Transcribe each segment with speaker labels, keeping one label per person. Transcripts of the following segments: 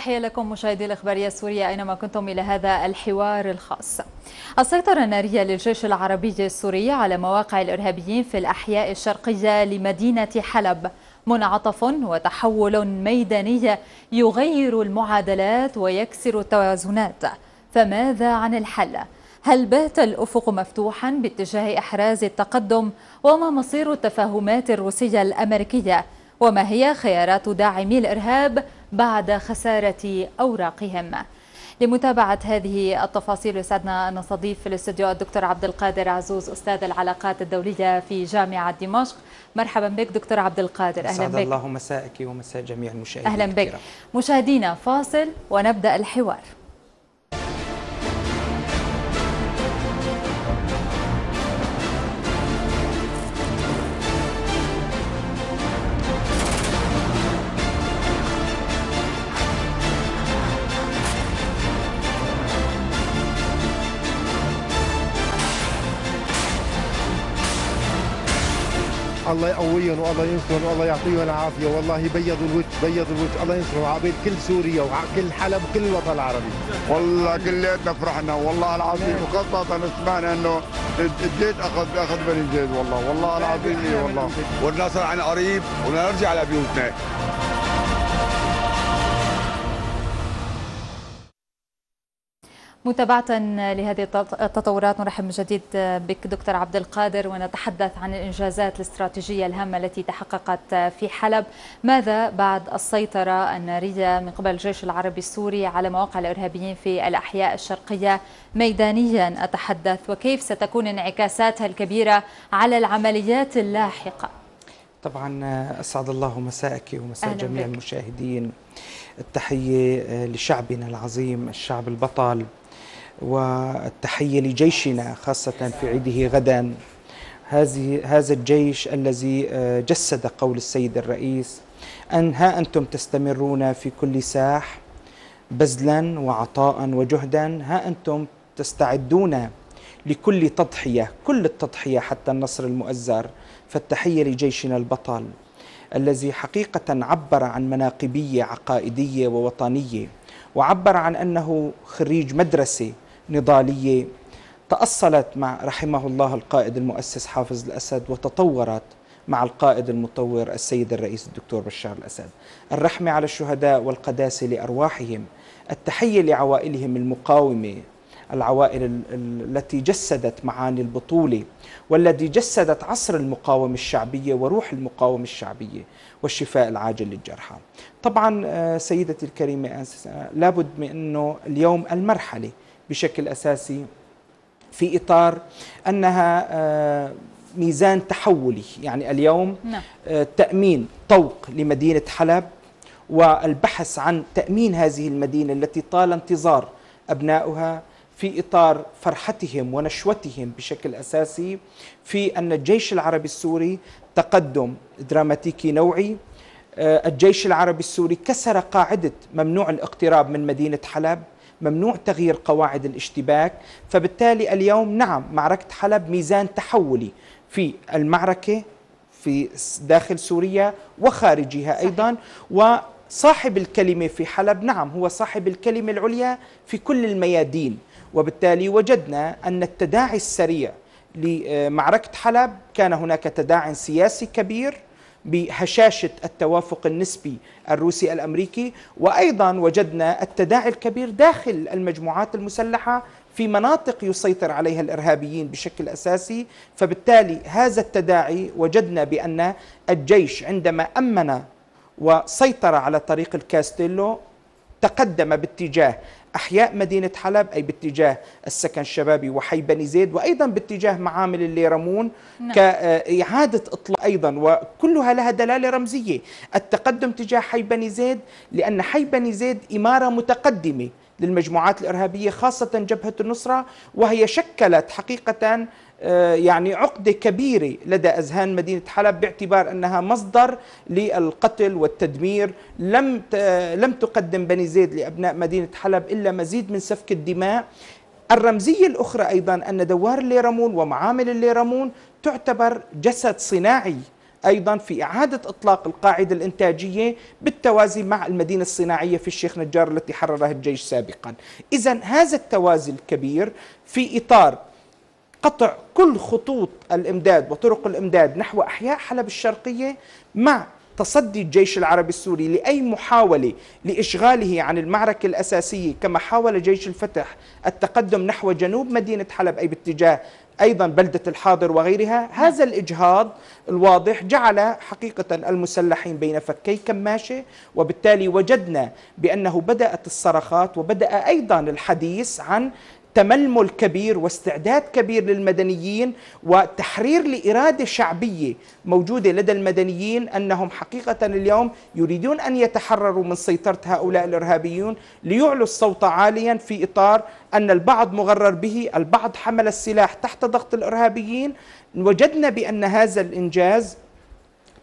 Speaker 1: تحية لكم مشاهدي الإخبارية السورية أينما كنتم إلى هذا الحوار الخاص. السيطرة النارية للجيش العربي السوري على مواقع الإرهابيين في الأحياء الشرقية لمدينة حلب. منعطف وتحول ميداني يغير المعادلات ويكسر التوازنات. فماذا عن الحل؟ هل بات الأفق مفتوحا باتجاه إحراز التقدم؟ وما مصير التفاهمات الروسية الأمريكية؟ وما هي خيارات داعمي الإرهاب؟ بعد خسارة أوراقهم. لمتابعة هذه التفاصيل يسعدنا أن نستضيف في الاستوديو الدكتور عبد القادر عزوز أستاذ العلاقات الدولية في جامعة دمشق. مرحبا بك دكتور عبد القادر.
Speaker 2: أهلا بك. الله مساءك ومساء جميع المشاهدين
Speaker 1: أهلا بك. مشاهدينا فاصل ونبدأ الحوار.
Speaker 3: الله يقويهم والله ينصرهم والله يعطيهم العافية. والله بيضوا الوجه بيضوا الوجه الله ينصرهم. عبيد كل سوريا وكل حلب وكل الوطن العربي.
Speaker 4: والله كلياتنا فرحنا. والله العظيم وخاصه سمعنا إنه الجيش اخذ أخذ بني زيد والله. والله العظيم والله. والنصر عن قريب ونرجع لبيوتنا.
Speaker 1: متابعة لهذه التطورات نرحب من جديد بك دكتور عبد القادر ونتحدث عن الإنجازات الاستراتيجية الهامة التي تحققت في حلب. ماذا بعد السيطرة النارية من قبل الجيش العربي السوري على مواقع الإرهابيين في الأحياء الشرقية؟ ميدانيا أتحدث وكيف ستكون انعكاساتها الكبيرة على العمليات اللاحقة؟
Speaker 2: طبعا أسعد الله مساءك ومساء جميع بك. المشاهدين. التحية لشعبنا العظيم الشعب البطل. والتحية لجيشنا خاصة في عيده غدا. هذه هذا الجيش الذي جسد قول السيد الرئيس أن ها أنتم تستمرون في كل ساح بذلا وعطاء وجهدا. ها أنتم تستعدون لكل تضحية كل التضحية حتى النصر المؤزر. فالتحية لجيشنا البطل الذي حقيقة عبر عن مناقبية عقائدية ووطنية وعبر عن أنه خريج مدرسة نضالية تأصلت مع رحمه الله القائد المؤسس حافظ الأسد وتطورت مع القائد المطور السيد الرئيس الدكتور بشار الأسد. الرحمة على الشهداء والقداسة لأرواحهم التحية لعوائلهم المقاومة العوائل التي جسدت معاني البطولة والتي جسدت عصر المقاومة الشعبية وروح المقاومة الشعبية والشفاء العاجل للجرحى. طبعا سيدتي الكريمة لابد من أنه اليوم المرحلة بشكل أساسي في إطار أنها ميزان تحولي. يعني اليوم نعم. تأمين طوق لمدينة حلب والبحث عن تأمين هذه المدينة التي طال انتظار ابنائها في إطار فرحتهم ونشوتهم بشكل أساسي في أن الجيش العربي السوري تقدم دراماتيكي نوعي. الجيش العربي السوري كسر قاعدة ممنوع الاقتراب من مدينة حلب. ممنوع تغيير قواعد الاشتباك فبالتالي اليوم نعم معركة حلب ميزان تحولي في المعركة في داخل سوريا وخارجها أيضا. وصاحب الكلمة في حلب نعم هو صاحب الكلمة العليا في كل الميادين. وبالتالي وجدنا أن التداعي السريع لمعركة حلب كان هناك تداعي سياسي كبير بهشاشه التوافق النسبي الروسي الأمريكي وأيضا وجدنا التداعي الكبير داخل المجموعات المسلحة في مناطق يسيطر عليها الإرهابيين بشكل أساسي. فبالتالي هذا التداعي وجدنا بأن الجيش عندما أمن وسيطر على طريق الكاستيلو تقدم باتجاه أحياء مدينة حلب أي باتجاه السكن الشبابي وحي بني زيد وأيضا باتجاه معامل الليرمون نعم. كإعادة إطلاق أيضا وكلها لها دلالة رمزية التقدم تجاه حي بني زيد لأن حي بني زيد إمارة متقدمة للمجموعات الإرهابية خاصة جبهة النصرة وهي شكلت حقيقة يعني عقدة كبيرة لدى أذهان مدينة حلب باعتبار أنها مصدر للقتل والتدمير لم لم تقدم بني زيد لأبناء مدينة حلب إلا مزيد من سفك الدماء الرمزية الأخرى أيضا أن دوار الليرمون ومعامل الليرمون تعتبر جسد صناعي أيضا في إعادة إطلاق القاعدة الإنتاجية بالتوازي مع المدينة الصناعية في الشيخ نجار التي حررها الجيش سابقا. اذا هذا التوازي الكبير في إطار قطع كل خطوط الإمداد وطرق الإمداد نحو أحياء حلب الشرقية مع تصدي الجيش العربي السوري لأي محاولة لإشغاله عن المعركة الأساسية كما حاول جيش الفتح التقدم نحو جنوب مدينة حلب أي باتجاه أيضا بلدة الحاضر وغيرها، هذا الإجهاض الواضح جعل حقيقة المسلحين بين فكي كماشة وبالتالي وجدنا بأنه بدأت الصرخات وبدأ أيضا الحديث عن تململ كبير واستعداد كبير للمدنيين وتحرير لإرادة شعبية موجودة لدى المدنيين أنهم حقيقة اليوم يريدون أن يتحرروا من سيطرة هؤلاء الإرهابيون ليعلوا الصوت عاليا في إطار أن البعض مغرر به البعض حمل السلاح تحت ضغط الإرهابيين. وجدنا بأن هذا الإنجاز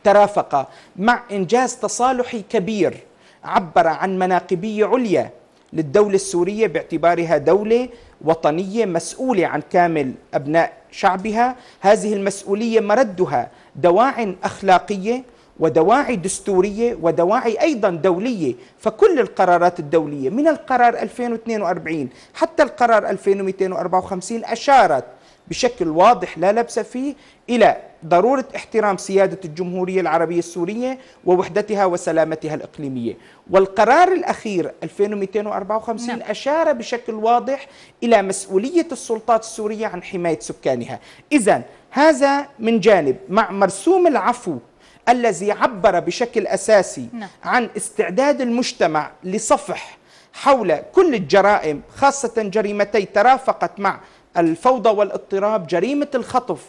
Speaker 2: ترافق مع إنجاز تصالحي كبير عبر عن مناقبية عليا للدولة السورية باعتبارها دولة وطنية مسؤولة عن كامل أبناء شعبها، هذه المسؤولية مردها دواعٍ أخلاقية ودواعي دستورية ودواعي أيضا دولية، فكل القرارات الدولية من القرار 2042 حتى القرار 2254 أشارت بشكل واضح لا لبس فيه إلى ضرورة احترام سيادة الجمهورية العربية السورية ووحدتها وسلامتها الإقليمية، والقرار الأخير 2254 نعم. أشار بشكل واضح إلى مسؤولية السلطات السورية عن حماية سكانها، إذا هذا من جانب مع مرسوم العفو الذي عبر بشكل أساسي نعم. عن استعداد المجتمع لصفح حول كل الجرائم خاصة جريمتي ترافقت مع الفوضى والاضطراب جريمة الخطف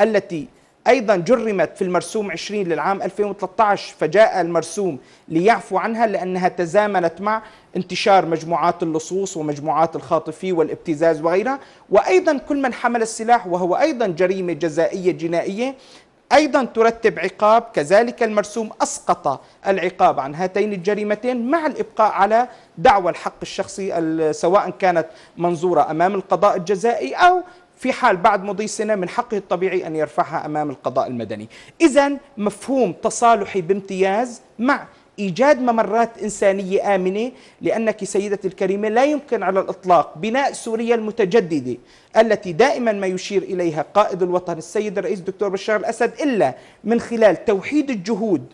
Speaker 2: التي أيضا جرمت في المرسوم 20 للعام 2013 فجاء المرسوم ليعفو عنها لأنها تزامنت مع انتشار مجموعات اللصوص ومجموعات الخاطفي والابتزاز وغيرها. وأيضا كل من حمل السلاح وهو أيضا جريمة جزائية جنائية أيضا ترتب عقاب كذلك المرسوم أسقط العقاب عن هاتين الجريمتين مع الإبقاء على دعوى الحق الشخصي سواء كانت منظورة أمام القضاء الجزائي أو في حال بعد مضي سنة من حقه الطبيعي أن يرفعها أمام القضاء المدني. إذا مفهوم تصالحي بامتياز مع إيجاد ممرات إنسانية آمنة لأنك سيدتي الكريمة لا يمكن على الإطلاق بناء سوريا المتجددة التي دائما ما يشير إليها قائد الوطن السيد الرئيس الدكتور بشار الأسد إلا من خلال توحيد الجهود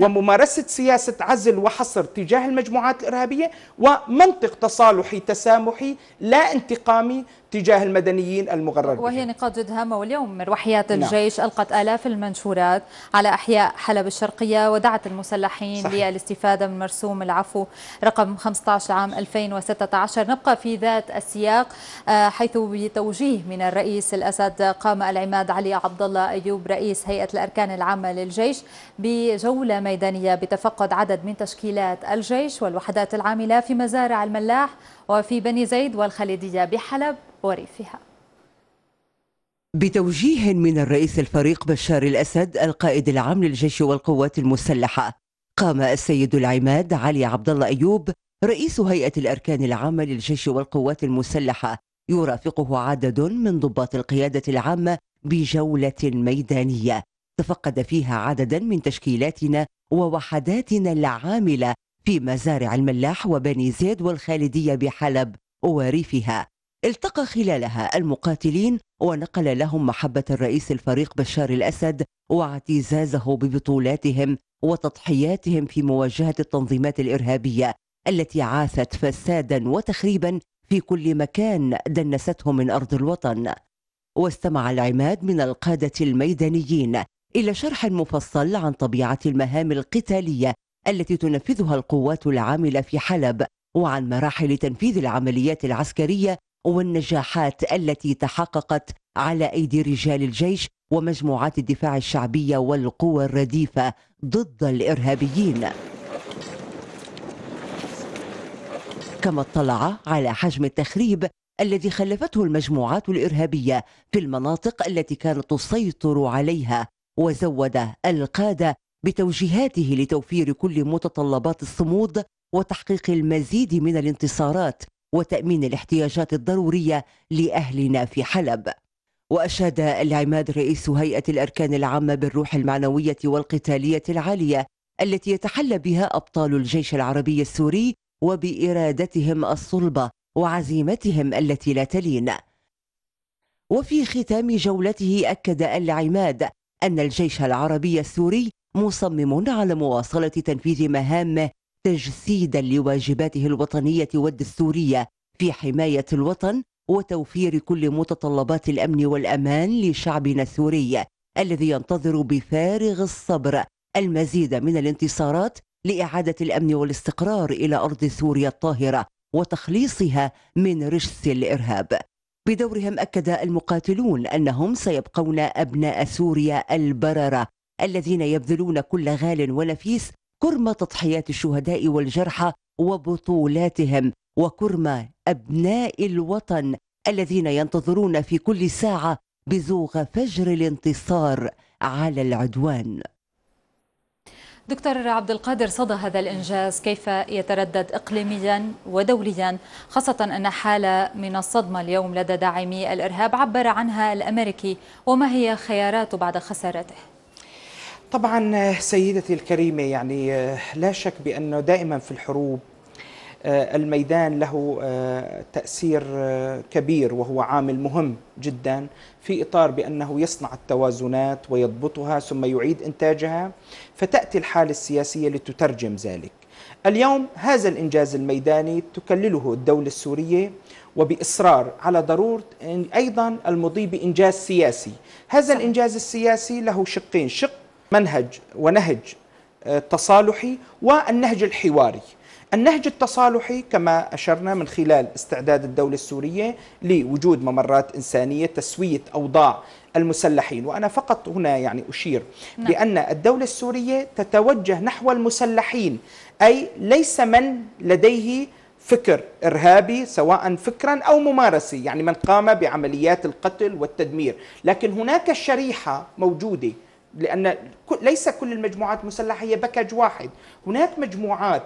Speaker 2: وممارسة سياسة عزل وحصر تجاه المجموعات الإرهابية ومنطق تصالحي تسامحي لا انتقامي تجاه المدنيين المغرر
Speaker 1: وهي نقاط جد هامة واليوم مروحيات نعم. الجيش نعم. ألقت آلاف المنشورات على أحياء حلب الشرقية ودعت المسلحين صحيح. للاستفادة من مرسوم العفو رقم 15 عام 2016 نبقى في ذات السياق آه، حيث بتوجيه من الرئيس الأسد قام العماد علي عبد الله أيوب رئيس هيئة الأركان العامة للجيش بجولة ميدانية بتفقد عدد من تشكيلات الجيش والوحدات العاملة في مزارع الملاح وفي بني زيد والخالدية بحلب وريفها.
Speaker 5: بتوجيه من الرئيس الفريق بشار الأسد القائد العام للجيش والقوات المسلحة قام السيد العماد علي عبد الله أيوب رئيس هيئة الأركان العامة للجيش والقوات المسلحة يرافقه عدد من ضباط القيادة العامة بجولة ميدانية. تفقد فيها عددا من تشكيلاتنا ووحداتنا العاملة في مزارع الملاح وبني زيد والخالدية بحلب وريفها التقى خلالها المقاتلين ونقل لهم محبة الرئيس الفريق بشار الأسد واعتزازه ببطولاتهم وتضحياتهم في مواجهة التنظيمات الإرهابية التي عاثت فسادا وتخريبا في كل مكان دنسته من أرض الوطن. واستمع العماد من القادة الميدانيين إلى شرح مفصل عن طبيعة المهام القتالية التي تنفذها القوات العاملة في حلب وعن مراحل تنفيذ العمليات العسكرية والنجاحات التي تحققت على أيدي رجال الجيش ومجموعات الدفاع الشعبية والقوى الرديفة ضد الإرهابيين. كما اطلع على حجم التخريب الذي خلفته المجموعات الإرهابية في المناطق التي كانت تسيطر عليها وزود القادة بتوجيهاته لتوفير كل متطلبات الصمود وتحقيق المزيد من الانتصارات وتأمين الاحتياجات الضرورية لأهلنا في حلب. وأشاد العماد رئيس هيئة الأركان العامة بالروح المعنوية والقتالية العالية التي يتحلى بها أبطال الجيش العربي السوري وبإرادتهم الصلبة وعزيمتهم التي لا تلين. وفي ختام جولته أكد العماد أن الجيش العربي السوري مصمم على مواصلة تنفيذ مهامه تجسيدا لواجباته الوطنية والدستورية في حماية الوطن وتوفير كل متطلبات الأمن والأمان لشعبنا السوري الذي ينتظر بفارغ الصبر المزيد من الانتصارات لإعادة الأمن والاستقرار إلى أرض سوريا الطاهرة وتخليصها من رجس الإرهاب. بدورهم أكد المقاتلون أنهم سيبقون أبناء سوريا البررة الذين يبذلون كل غال ونفيس كرم تضحيات الشهداء والجرحى وبطولاتهم وكرم أبناء الوطن الذين ينتظرون في كل ساعة بزوغ فجر الانتصار على العدوان.
Speaker 1: دكتور عبد القادر صدى هذا الإنجاز كيف يتردد إقليميا ودوليا خاصة أن حالة من الصدمة اليوم لدى داعمي الإرهاب عبر عنها الأمريكي وما هي خياراته بعد خسارته؟
Speaker 2: طبعا سيدتي الكريمة يعني لا شك بأنه دائما في الحروب الميدان له آه، تأثير آه، كبير وهو عامل مهم جدا في إطار بأنه يصنع التوازنات ويضبطها ثم يعيد إنتاجها فتأتي الحالة السياسية لتترجم ذلك. اليوم هذا الإنجاز الميداني تكلله الدولة السورية وبإصرار على ضرورة أيضا المضي بإنجاز سياسي. هذا الإنجاز السياسي له شقين شق منهج ونهج تصالحي والنهج الحواري. النهج التصالحي كما أشرنا من خلال استعداد الدولة السورية لوجود ممرات إنسانية تسوية أوضاع المسلحين. وأنا فقط هنا يعني أشير نعم. بأن الدولة السورية تتوجه نحو المسلحين أي ليس من لديه فكر إرهابي سواء فكرا أو ممارسي يعني من قام بعمليات القتل والتدمير. لكن هناك شريحة موجودة لأن ليس كل المجموعات المسلحة هي بكج واحد. هناك مجموعات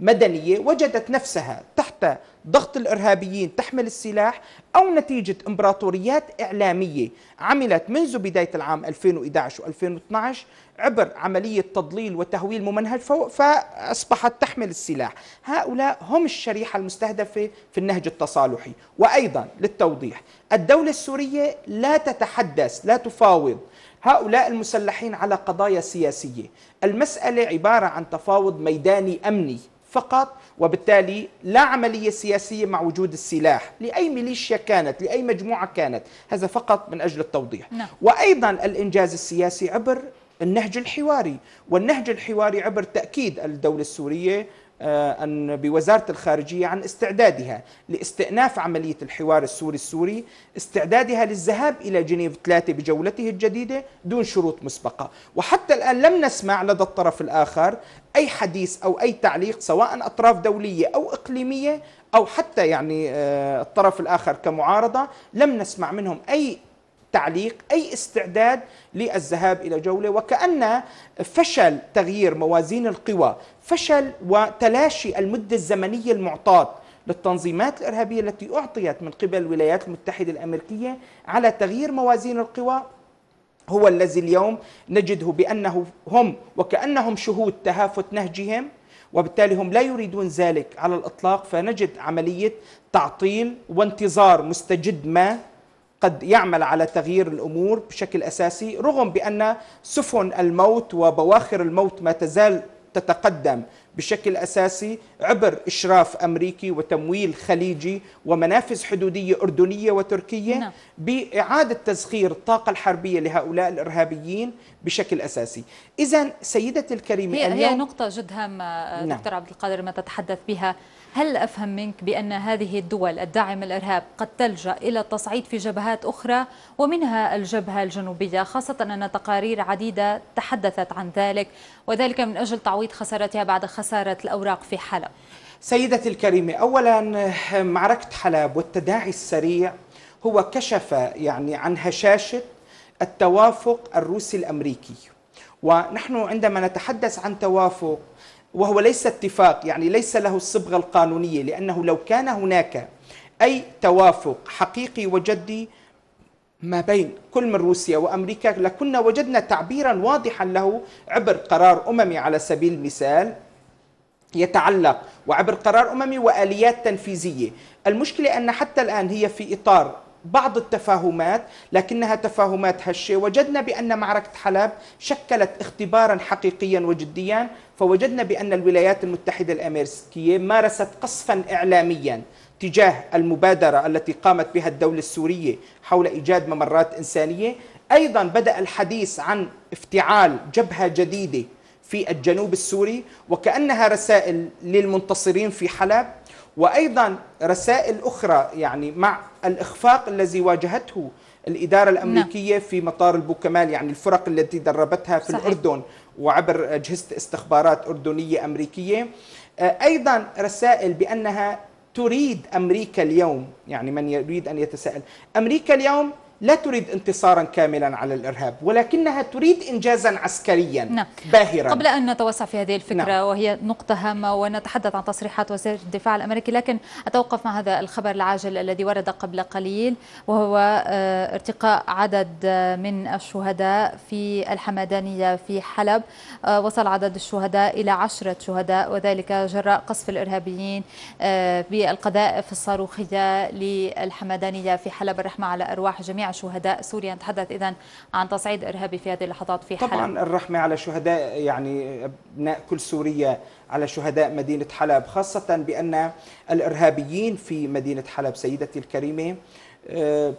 Speaker 2: مدنية وجدت نفسها تحت ضغط الإرهابيين تحمل السلاح أو نتيجة إمبراطوريات إعلامية عملت منذ بداية العام 2011 و2012 عبر عملية تضليل وتهويل ممنهج فأصبحت تحمل السلاح. هؤلاء هم الشريحة المستهدفة في النهج التصالحي. وأيضا للتوضيح الدولة السورية لا تتحدث لا تفاوض. هؤلاء المسلحين على قضايا سياسية. المسألة عبارة عن تفاوض ميداني أمني. فقط وبالتالي لا عملية سياسية مع وجود السلاح. لأي ميليشيا كانت لأي مجموعة كانت. هذا فقط من أجل التوضيح. نعم. وأيضا الإنجاز السياسي عبر النهج الحواري. والنهج الحواري عبر تأكيد الدولة السورية آه، أن بوزارة الخارجية عن استعدادها لاستئناف عملية الحوار السوري السوري استعدادها للذهاب إلى جنيف ثلاثة بجولته الجديدة دون شروط مسبقة. وحتى الآن لم نسمع لدى الطرف الآخر أي حديث أو أي تعليق سواء أطراف دولية أو إقليمية أو حتى يعني آه، الطرف الآخر كمعارضة لم نسمع منهم أي تعليق أي استعداد للذهاب إلى جولة. وكأن فشل تغيير موازين القوى فشل وتلاشي المدة الزمنية المعطاة للتنظيمات الإرهابية التي أعطيت من قبل الولايات المتحدة الأمريكية على تغيير موازين القوى. هو الذي اليوم نجده بأنه هم وكأنهم شهود تهافت نهجهم وبالتالي هم لا يريدون ذلك على الإطلاق. فنجد عملية تعطيل وانتظار مستجد ما قد يعمل على تغيير الأمور بشكل أساسي رغم بأن سفن الموت وبواخر الموت ما تزال تتقدم بشكل أساسي عبر إشراف أمريكي وتمويل خليجي ومنافذ حدودية أردنية وتركية نعم. بإعادة تسخير الطاقة الحربية لهؤلاء الإرهابيين بشكل أساسي. اذا سيدتي الكريمة
Speaker 1: هي, هي نقطة جد هامة نعم. دكتور عبد القادر ما تتحدث بها هل أفهم منك بأن هذه الدول الداعمة الإرهاب قد تلجأ إلى التصعيد في جبهات أخرى ومنها الجبهة الجنوبية خاصة أن تقارير عديدة تحدثت عن ذلك وذلك من أجل تعويض خسارتها بعد خسارة الأوراق في حلب؟
Speaker 2: سيدتي الكريمة أولا معركة حلب والتداعي السريع هو كشف يعني عن هشاشة التوافق الروسي الأمريكي. ونحن عندما نتحدث عن توافق وهو ليس اتفاق يعني ليس له الصبغة القانونية لأنه لو كان هناك أي توافق حقيقي وجدي ما بين كل من روسيا وأمريكا لكنا وجدنا تعبيرا واضحا له عبر قرار أممي على سبيل المثال يتعلق وعبر قرار أممي وآليات تنفيذية، المشكلة أن حتى الآن هي في إطار بعض التفاهمات لكنها تفاهمات هشة. وجدنا بأن معركة حلب شكلت اختبارا حقيقيا وجديا فوجدنا بأن الولايات المتحدة الأمريكية مارست قصفا اعلاميا تجاه المبادرة التي قامت بها الدولة السورية حول إيجاد ممرات إنسانية. أيضا بدأ الحديث عن افتعال جبهة جديدة في الجنوب السوري وكأنها رسائل للمنتصرين في حلب وأيضا رسائل أخرى يعني مع الإخفاق الذي واجهته الإدارة الأمريكية نعم. في مطار البوكمال يعني الفرق التي دربتها في صحيح. الأردن وعبر أجهزة استخبارات أردنية أمريكية آه، أيضا رسائل بأنها تريد أمريكا اليوم يعني من يريد أن يتساءل أمريكا اليوم لا تريد انتصارا كاملا على الإرهاب ولكنها تريد انجازا عسكريا نعم. باهرا
Speaker 1: قبل أن نتوسع في هذه الفكرة نعم. وهي نقطة هامة ونتحدث عن تصريحات وزير الدفاع الأمريكي لكن أتوقف مع هذا الخبر العاجل الذي ورد قبل قليل وهو آه، ارتقاء عدد من الشهداء في الحمدانية في حلب آه، وصل عدد الشهداء إلى عشرة شهداء وذلك جراء قصف الإرهابيين آه، بالقذائف الصاروخية للحمدانية في حلب الرحمة على أرواح جميع شهداء سوريا نتحدث إذا عن تصعيد إرهابي في هذه اللحظات في حلب.
Speaker 2: طبعا الرحمة على شهداء يعني أبناء كل سوريا على شهداء مدينة حلب خاصة بأن الإرهابيين في مدينة حلب سيدتي الكريمة آه،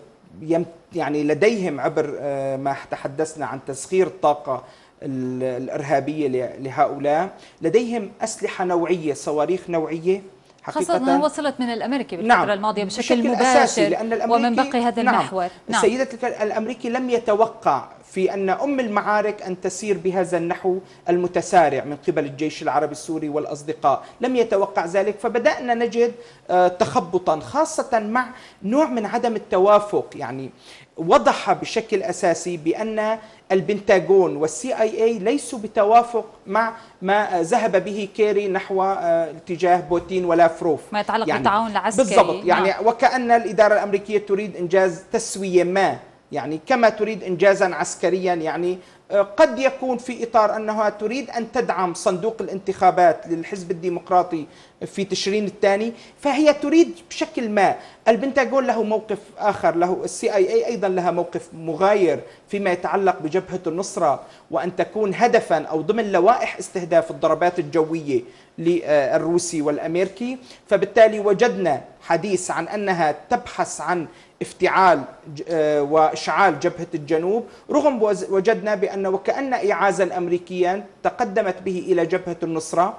Speaker 2: يعني لديهم عبر آه، ما تحدثنا عن تسخير الطاقة الإرهابية لهؤلاء. لديهم أسلحة نوعية صواريخ نوعية.
Speaker 1: حقيقة. خاصة وصلت من الأمريكي بالفترة نعم الماضية بشكل, بشكل مباشر أساسي لأن الأمريكي ومن بقي هذا نعم المحور.
Speaker 2: نعم. سيدة الأمريكي لم يتوقع في أن أم المعارك أن تسير بهذا النحو المتسارع من قبل الجيش العربي السوري والأصدقاء. لم يتوقع ذلك فبدأنا نجد آه، تخبطا خاصة مع نوع من عدم التوافق. يعني وضح بشكل أساسي بأن البنتاغون والسي آي آي ليسوا بتوافق مع ما ذهب به كيري نحو آه، اتجاه بوتين ولافروف
Speaker 1: ما يتعلق يعني بالتعاون العسكري.
Speaker 2: بالضبط. يعني نعم. وكأن الإدارة الأمريكية تريد إنجاز تسوية ما. يعني كما تريد إنجازا عسكريا. يعني قد يكون في إطار أنها تريد أن تدعم صندوق الانتخابات للحزب الديمقراطي في تشرين الثاني فهي تريد بشكل ما. البنتاغون له موقف آخر له ال CIA أيضا لها موقف مغاير فيما يتعلق بجبهة النصرة وأن تكون هدفا أو ضمن لوائح استهداف الضربات الجوية للروسي والأمريكي. فبالتالي وجدنا حديث عن أنها تبحث عن افتعال آه، وإشعال جبهة الجنوب رغم وجدنا بأن وكأن اعازا امريكيا تقدمت به إلى جبهة النصرة.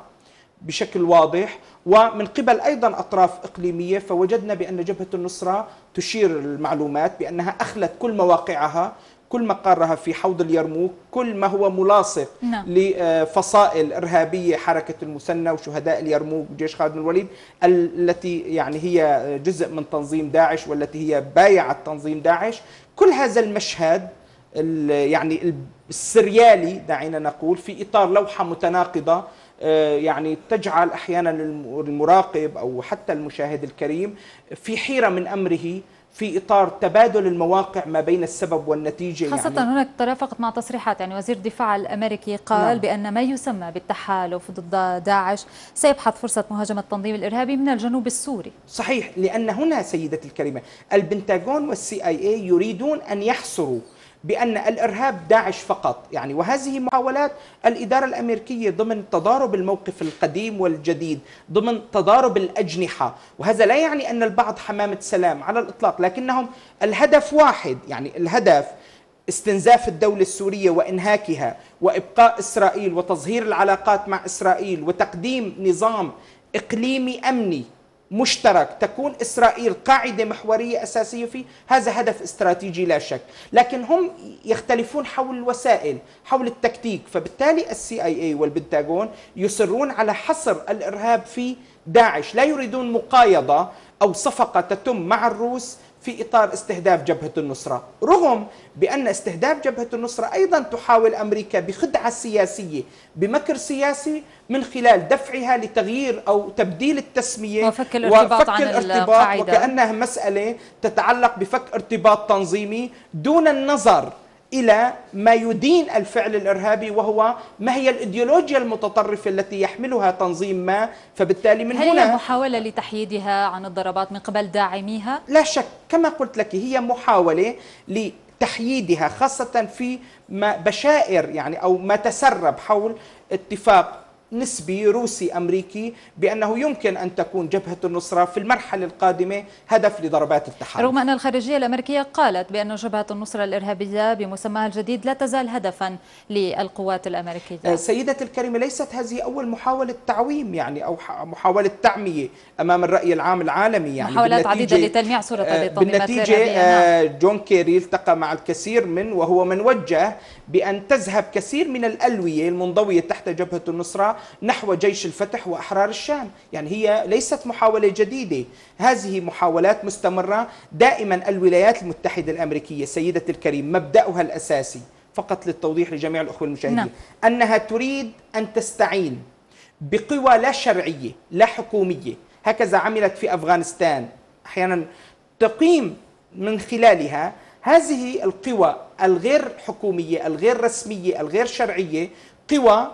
Speaker 2: بشكل واضح ومن قبل أيضا أطراف إقليمية فوجدنا بأن جبهة النصرة تشير المعلومات بأنها أخلت كل مواقعها كل مقرها في حوض اليرموك كل ما هو ملاصق نعم. لفصائل إرهابية حركة المثنى وشهداء اليرموك وجيش خالد بن الوليد التي يعني هي جزء من تنظيم داعش والتي هي بايعة تنظيم داعش كل هذا المشهد يعني السريالي دعينا نقول في إطار لوحة متناقضة يعني تجعل أحيانا المراقب أو حتى المشاهد الكريم في حيرة من أمره في إطار تبادل المواقع ما بين السبب والنتيجة.
Speaker 1: خاصة يعني هناك ترافقت مع تصريحات. يعني وزير الدفاع الأمريكي قال نعم. بأن ما يسمى بالتحالف ضد داعش سيبحث فرصة مهاجمة التنظيم الإرهابي من الجنوب السوري.
Speaker 2: صحيح لأن هنا سيدتي الكريمة البنتاغون والسي آي اي يريدون أن يحصروا بأن الإرهاب داعش فقط. يعني وهذه محاولات الإدارة الأمريكية ضمن تضارب الموقف القديم والجديد ضمن تضارب الأجنحة. وهذا لا يعني أن البعض حمامة سلام على الإطلاق لكنهم الهدف واحد يعني الهدف استنزاف الدولة السورية وإنهاكها وإبقاء إسرائيل وتظهير العلاقات مع إسرائيل وتقديم نظام إقليمي أمني. مشترك. تكون إسرائيل قاعدة محورية أساسية فيه هذا هدف استراتيجي لا شك. لكن هم يختلفون حول الوسائل حول التكتيك. فبالتالي السي اي اي والبنتاغون يصرون على حصر الإرهاب في داعش. لا يريدون مقايضة أو صفقة تتم مع الروس في إطار استهداف جبهة النصرة رغم بأن استهداف جبهة النصرة أيضا تحاول أمريكا بخدعة سياسية بمكر سياسي من خلال دفعها لتغيير أو تبديل التسمية
Speaker 1: وفك الارتباط
Speaker 2: وفك
Speaker 1: عن
Speaker 2: الارتباط. وكأنها مسألة تتعلق بفك ارتباط تنظيمي دون النظر إلى ما يدين الفعل الإرهابي وهو ما هي الإيديولوجيا المتطرفة التي يحملها تنظيم ما فبالتالي من
Speaker 1: هل هي
Speaker 2: هنا
Speaker 1: محاولة لتحييدها عن الضربات من قبل داعميها؟
Speaker 2: لا شك كما قلت لك هي محاولة لتحييدها خاصة في ما بشائر يعني أو ما تسرب حول اتفاق نسبي روسي أمريكي بأنه يمكن أن تكون جبهة النصرة في المرحلة القادمة هدف لضربات التحالف.
Speaker 1: رغم أن الخارجية الأمريكية قالت بأن جبهة النصرة الإرهابية بمسماها الجديد لا تزال هدفا للقوات الأمريكية.
Speaker 2: آه، سيدتي الكريمة ليست هذه أول محاولة تعويم يعني أو محاولة تعمية أمام الرأي العام العالمي يعني
Speaker 1: محاولات عديدة لتلميع صورة هذه
Speaker 2: آه،
Speaker 1: التنظيمات
Speaker 2: بالنتيجة آه،
Speaker 1: نعم.
Speaker 2: جون كيري التقى مع الكثير من وهو من وجه بأن تذهب كثير من الألوية المنضوية تحت جبهة النصرة نحو جيش الفتح وأحرار الشام. يعني هي ليست محاولة جديدة. هذه محاولات مستمرة دائما الولايات المتحدة الأمريكية سيدتي الكريم مبدأها الأساسي فقط للتوضيح لجميع الأخوة المشاهدين
Speaker 1: نعم.
Speaker 2: أنها تريد أن تستعين بقوى لا شرعية لا حكومية. هكذا عملت في أفغانستان. أحيانا تقيم من خلالها هذه القوى الغير حكومية الغير رسمية الغير شرعية قوى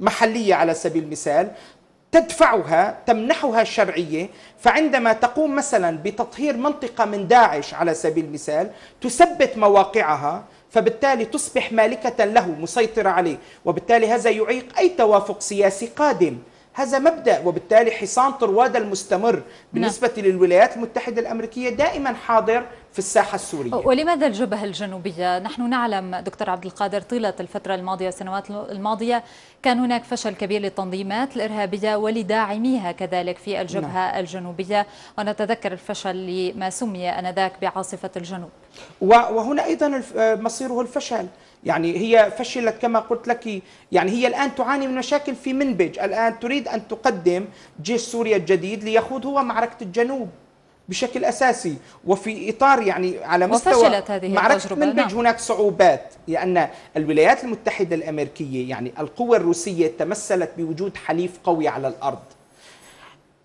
Speaker 2: محلية على سبيل المثال تدفعها تمنحها الشرعية فعندما تقوم مثلا بتطهير منطقة من داعش على سبيل المثال تثبت مواقعها فبالتالي تصبح مالكة له مسيطرة عليه وبالتالي هذا يعيق أي توافق سياسي قادم. هذا مبدأ وبالتالي حصان طروادة المستمر بالنسبة للولايات المتحدة الأمريكية دائما حاضر في الساحة السورية.
Speaker 1: ولماذا الجبهة الجنوبية؟ نحن نعلم دكتور عبد القادر طيلة الفترة الماضية السنوات الماضية كان هناك فشل كبير للتنظيمات الإرهابية ولداعميها كذلك في الجبهة نعم. الجنوبية. ونتذكر الفشل لما سمي أنذاك بعاصفة الجنوب.
Speaker 2: وهنا الف- مصيره الفشل. يعني هي فشلت كما قلت لك. يعني هي الآن تعاني من مشاكل في منبج. الآن تريد أن تقدم جيش سوريا الجديد ليخوض هو معركة الجنوب بشكل أساسي. وفي إطار يعني على مستوى
Speaker 1: وفشلت هذه
Speaker 2: معركة
Speaker 1: التجربة،
Speaker 2: منبج
Speaker 1: نعم.
Speaker 2: هناك صعوبات لأن الولايات المتحدة الأمريكية يعني القوى الروسية تمثلت بوجود حليف قوي على الأرض.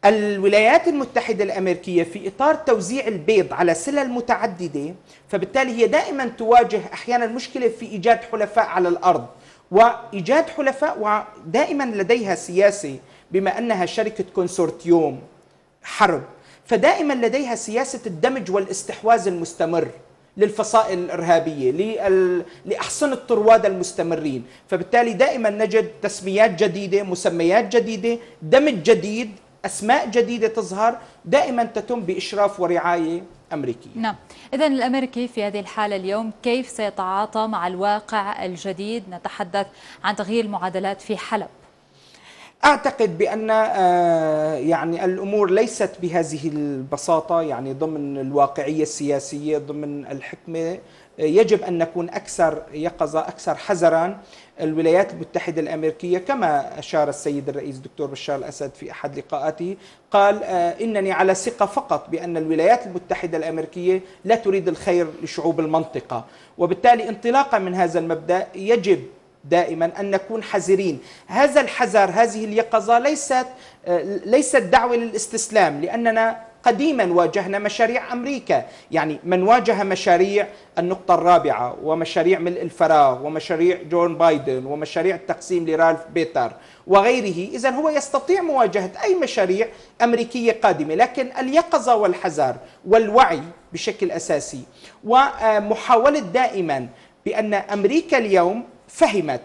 Speaker 2: الولايات المتحدة الأمريكية في إطار توزيع البيض على سلل متعددة فبالتالي هي دائما تواجه أحيانا مشكلة في إيجاد حلفاء على الأرض. وإيجاد حلفاء ودائما لديها سياسة بما أنها شركة consortium حرب. فدائما لديها سياسة الدمج والاستحواذ المستمر للفصائل الإرهابية لأحصنة طروادة المستمرين. فبالتالي دائما نجد تسميات جديدة مسميات جديدة دمج جديد أسماء جديدة تظهر دائما تتم بإشراف ورعاية أمريكية.
Speaker 1: نعم. إذا الأمريكي في هذه الحالة اليوم كيف سيتعاطى مع الواقع الجديد؟ نتحدث عن تغيير المعادلات في حلب.
Speaker 2: أعتقد بأن آه، يعني الأمور ليست بهذه البساطة يعني ضمن الواقعية السياسية ضمن الحكمة. آه، يجب أن نكون أكثر يقظة أكثر حذرا. الولايات المتحدة الأمريكية كما أشار السيد الرئيس الدكتور بشار الأسد في أحد لقاءاته قال آه، إنني على ثقة فقط بأن الولايات المتحدة الأمريكية لا تريد الخير لشعوب المنطقة. وبالتالي انطلاقا من هذا المبدأ يجب دائما أن نكون حذرين، هذا الحذر هذه اليقظة ليست ليست دعوة للاستسلام لأننا قديما واجهنا مشاريع أمريكا، يعني من واجه مشاريع النقطة الرابعة ومشاريع ملء الفراغ ومشاريع جون بايدن ومشاريع التقسيم لرالف بيتر وغيره، اذا هو يستطيع مواجهة أي مشاريع أمريكية قادمة، لكن اليقظة والحذر والوعي بشكل أساسي ومحاولة دائما بأن أمريكا اليوم فهمت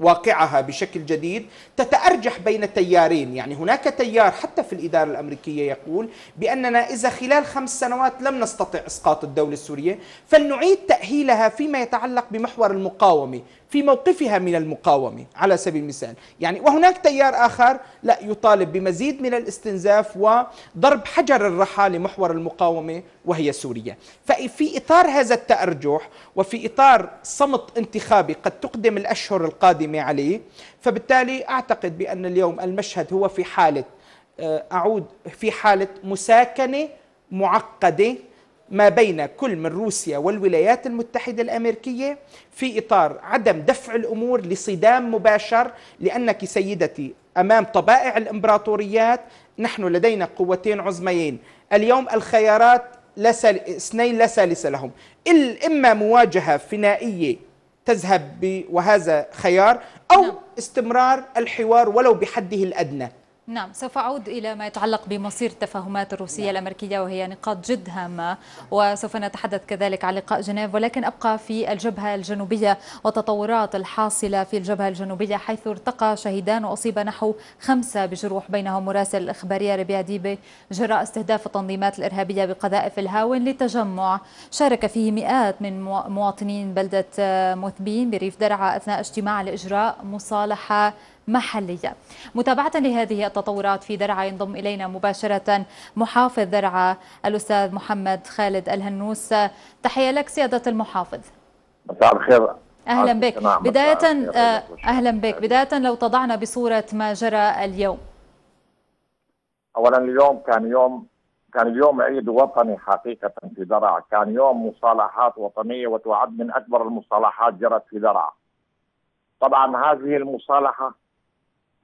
Speaker 2: واقعها بشكل جديد تتأرجح بين تيارين. يعني هناك تيار حتى في الإدارة الأمريكية يقول بأننا إذا خلال خمس سنوات لم نستطع إسقاط الدولة السورية فلنعيد تأهيلها فيما يتعلق بمحور المقاومة. في موقفها من المقاومة على سبيل المثال. يعني وهناك تيار آخر لا يطالب بمزيد من الاستنزاف وضرب حجر الرحى لمحور المقاومة وهي سوريا. ففي إطار هذا التأرجح وفي إطار صمت انتخابي قد تقدم الأشهر القادمة عليه فبالتالي أعتقد بأن اليوم المشهد هو في حالة آه، أعود في حالة مساكنة معقدة ما بين كل من روسيا والولايات المتحدة الأمريكية في إطار عدم دفع الأمور لصدام مباشر لأنك سيدتي أمام طبائع الإمبراطوريات نحن لدينا قوتين عظميين اليوم الخيارات لا. اثنين لا ثالث لهم إما مواجهة فنائية تذهب ب... وهذا خيار أو نعم. استمرار الحوار ولو بحده الأدنى
Speaker 1: نعم سوف أعود إلى ما يتعلق بمصير التفاهمات الروسية نعم. الأمريكية وهي نقاط جد هامة وسوف نتحدث كذلك عن لقاء جنيف ولكن أبقى في الجبهة الجنوبية وتطورات الحاصلة في الجبهة الجنوبية حيث ارتقى شهيدان وأصيب نحو خمسة بجروح بينهم مراسل الإخبارية ربيع ديبي جراء استهداف التنظيمات الإرهابية بقذائف الهاون لتجمع شارك فيه مئات من مواطنين بلدة مثبين بريف درعا أثناء اجتماع لإجراء مصالحة محلية. متابعة لهذه التطورات في درعا ينضم إلينا مباشرة محافظ درعا الأستاذ محمد خالد الهنوس. تحية لك سيادة المحافظ.
Speaker 6: مساء الخير.
Speaker 1: أهلا بك. بداية آه، أهلا بك. بداية لو تضعنا بصورة ما جرى اليوم.
Speaker 6: أولا اليوم كان يوم كان اليوم عيد وطني حقيقة في درعا. كان يوم مصالحات وطنية وتعد من أكبر المصالحات جرت في درعا. طبعا هذه المصالحة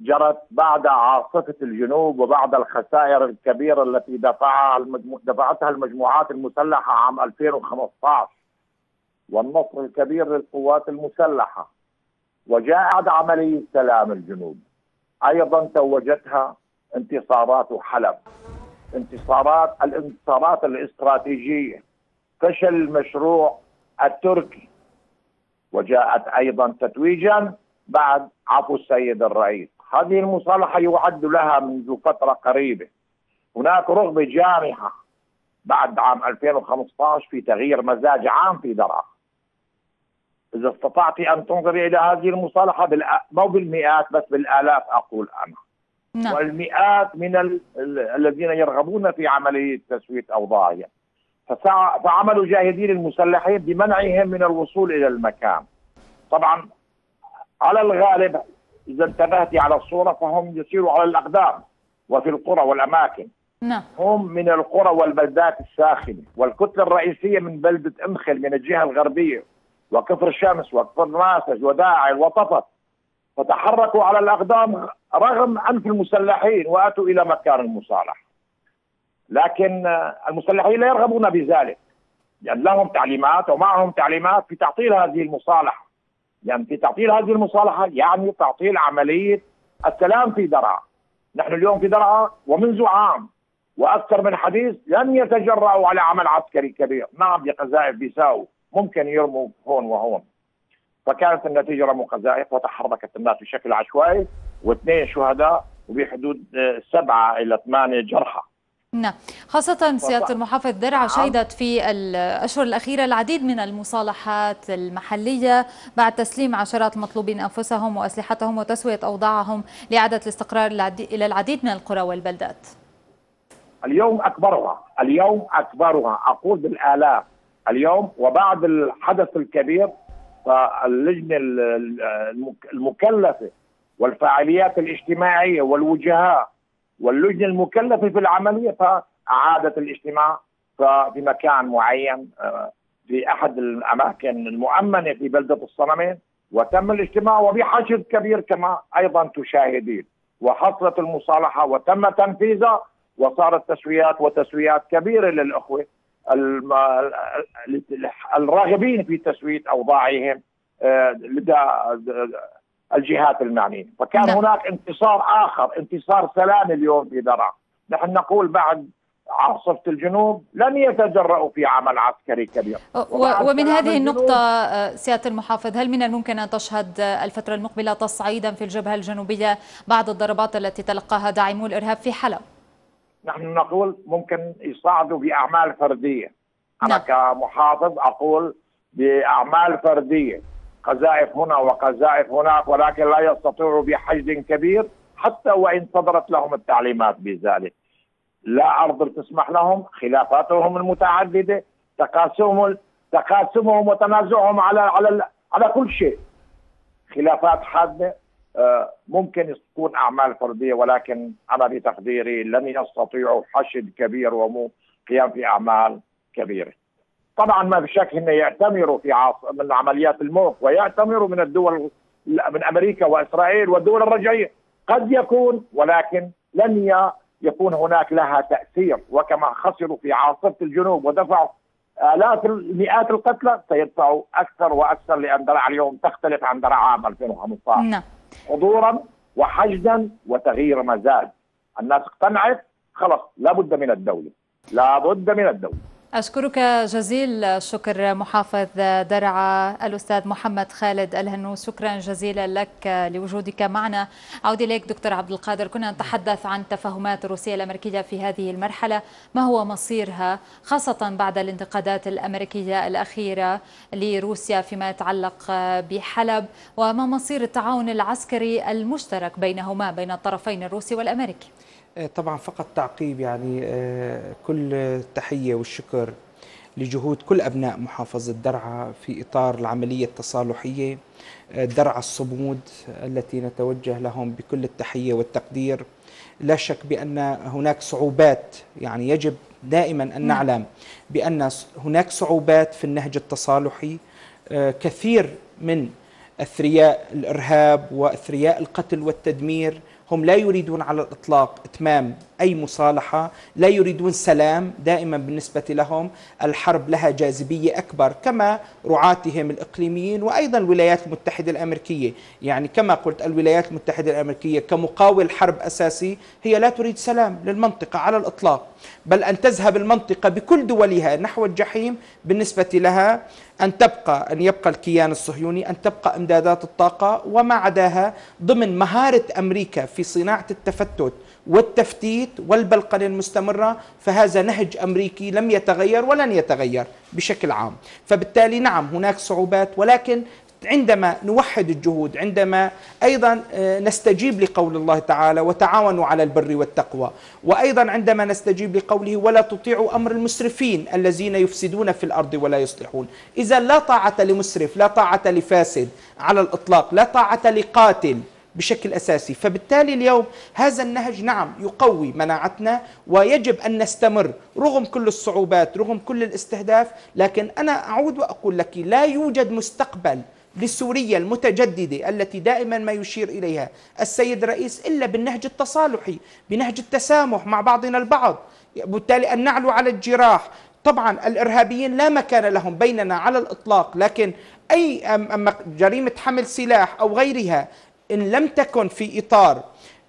Speaker 6: جرت بعد عاصفة الجنوب وبعد الخسائر الكبيرة التي دفعها دفعتها المجموعات المسلحة عام 2015 والنصر الكبير للقوات المسلحة. وجاءت عملية سلام الجنوب. أيضا توجتها انتصارات حلب. انتصارات الانتصارات الاستراتيجية. فشل المشروع التركي. وجاءت أيضا تتويجا بعد عفو السيد الرئيس. هذه المصالحة يعد لها منذ فترة قريبة. هناك رغبة جامحة بعد عام 2015 في تغيير مزاج عام في درعا إذا استطعت أن تنظري إلى هذه المصالحة مو بالمئات بس بالآلاف أقول أنا. نعم. والمئات من ال... ال... الذين يرغبون في عملية تسوية أوضاعهم فسع... فعملوا جاهدين المسلحين بمنعهم من الوصول إلى المكان. طبعا على الغالب إذا انتبهتي على الصورة فهم يسيروا على الأقدام وفي القرى والأماكن. نعم. هم من القرى والبلدات الساخنة والكتلة الرئيسية من بلدة أمخل من الجهة الغربية وكفر الشمس وكفر ناسج وداعي وطفت. فتحركوا على الأقدام رغم أنف المسلحين وأتوا إلى مكان المصالحة. لكن المسلحين لا يرغبون بذلك لأن لهم تعليمات ومعهم تعليمات في تعطيل هذه المصالحة. يعني في تعطيل هذه المصالحة يعني تعطيل عملية السلام في درعا. نحن اليوم في درعا ومنذ عام وأكثر من حديث لن يتجرأوا على عمل عسكري كبير. نعم بقذائف بيساو ممكن يرموا هون وهون. فكانت النتيجة رموا قذائف وتحركت الناس بشكل عشوائي واثنين شهداء وبحدود سبعة إلى ثمانية جرحى.
Speaker 1: نعم. خاصة سيادة المحافظ درعا نعم. شهدت في الأشهر الأخيرة العديد من المصالحات المحلية بعد تسليم عشرات المطلوبين أنفسهم وأسلحتهم وتسوية أوضاعهم لإعادة الاستقرار إلى العديد من القرى والبلدات.
Speaker 6: اليوم أكبرها. اليوم أكبرها. أقول بالآلاف. اليوم وبعد الحدث الكبير فاللجنة المكلفة والفعاليات الاجتماعية والوجهاء واللجنة المكلفة في العملية فأعادت الاجتماع في مكان معين آه، في أحد الأماكن المؤمنة في بلدة الصنمين وتم الاجتماع وبحشد كبير كما أيضا تشاهدين. وحصلت المصالحة وتم تنفيذها وصارت تسويات وتسويات كبيرة للأخوة الراغبين في تسوية أوضاعهم آه، لدى الجهات المعنية، فكان نعم. هناك انتصار آخر، انتصار سلامي اليوم في درعا، نحن نقول بعد عاصفة الجنوب لن يتجرؤوا في عمل عسكري كبير
Speaker 1: ومن هذه النقطة آه، سيادة المحافظ هل من الممكن أن تشهد الفترة المقبلة تصعيدا في الجبهة الجنوبية بعد الضربات التي تلقاها داعمو الإرهاب في حلب؟
Speaker 6: نحن نقول ممكن يصعدوا بأعمال فردية أنا نعم. كمحافظ أقول بأعمال فردية قذائف هنا وقذائف هناك ولكن لا يستطيعوا بحشد كبير حتى وإن صدرت لهم التعليمات بذلك. لا أرض تسمح لهم، خلافاتهم المتعددة، تقاسمهم تقاسمهم وتنازعهم على على على كل شيء. خلافات حادة آه، ممكن تكون أعمال فردية ولكن أنا بتقديري لن يستطيعوا حشد كبير ومو قيام في أعمال كبيرة. طبعا ما في شك إنه يعتمروا في عاص من عمليات الموت ويعتمروا من الدول من أمريكا وإسرائيل والدول الرجعية. قد يكون ولكن لن يكون هناك لها تأثير. وكما خسروا في عاصفة الجنوب ودفعوا آلاف مئات القتلى سيدفعوا أكثر وأكثر لأن درع اليوم تختلف عن درع عام 2015 نعم. حضورا وحشدا وتغيير مزاج. الناس اقتنعت خلص لابد من الدولة. لابد من الدولة.
Speaker 1: أشكرك جزيل الشكر محافظ درعا الأستاذ محمد خالد الهنوس شكرا جزيلا لك لوجودك معنا. أعود إليك دكتور عبد القادر. كنا نتحدث عن تفاهمات روسيا الأمريكية في هذه المرحلة. ما هو مصيرها؟ خاصة بعد الانتقادات الأمريكية الأخيرة لروسيا فيما يتعلق بحلب. وما مصير التعاون العسكري المشترك بينهما بين الطرفين الروسي والأمريكي؟
Speaker 2: طبعا فقط تعقيب يعني آه، كل التحية والشكر لجهود كل أبناء محافظة درعا في إطار العملية التصالحية آه، درعا الصمود التي نتوجه لهم بكل التحية والتقدير لا شك بأن هناك صعوبات يعني يجب دائما أن نعم. نعلم بأن هناك صعوبات في النهج التصالحي كثير من أثرياء الإرهاب وأثرياء القتل والتدمير هم لا يريدون على الإطلاق إتمام أي مصالحة لا يريدون سلام دائما بالنسبة لهم. الحرب لها جاذبية أكبر كما رعاتهم الإقليميين وأيضا الولايات المتحدة الأمريكية. يعني كما قلت الولايات المتحدة الأمريكية كمقاول حرب أساسي هي لا تريد سلام للمنطقة على الإطلاق بل أن تذهب المنطقة بكل دولها نحو الجحيم بالنسبة لها أن تبقى أن يبقى الكيان الصهيوني أن تبقى إمدادات الطاقة وما عداها ضمن مهارة أمريكا في صناعة التفتت. والتفتيت والبلقنة المستمرة فهذا نهج أمريكي لم يتغير ولن يتغير بشكل عام. فبالتالي نعم هناك صعوبات ولكن عندما نوحد الجهود عندما أيضا آه، نستجيب لقول الله تعالى وتعاونوا على البر والتقوى. وأيضا عندما نستجيب لقوله ولا تطيعوا أمر المسرفين الذين يفسدون في الأرض ولا يصلحون. اذا لا طاعة لمسرف لا طاعة لفاسد على الإطلاق لا طاعة لقاتل. بشكل أساسي، فبالتالي اليوم هذا النهج نعم يقوي مناعتنا ويجب أن نستمر رغم كل الصعوبات، رغم كل الاستهداف، لكن أنا أعود وأقول لك لا يوجد مستقبل لسوريا المتجددة التي دائما ما يشير إليها. السيد الرئيس إلا بالنهج التصالحي، بنهج التسامح مع بعضنا البعض، بالتالي أن نعلو على الجراح، طبعا الإرهابيين لا مكان لهم بيننا على الإطلاق، لكن أي جريمة حمل سلاح أو غيرها إن لم تكن في إطار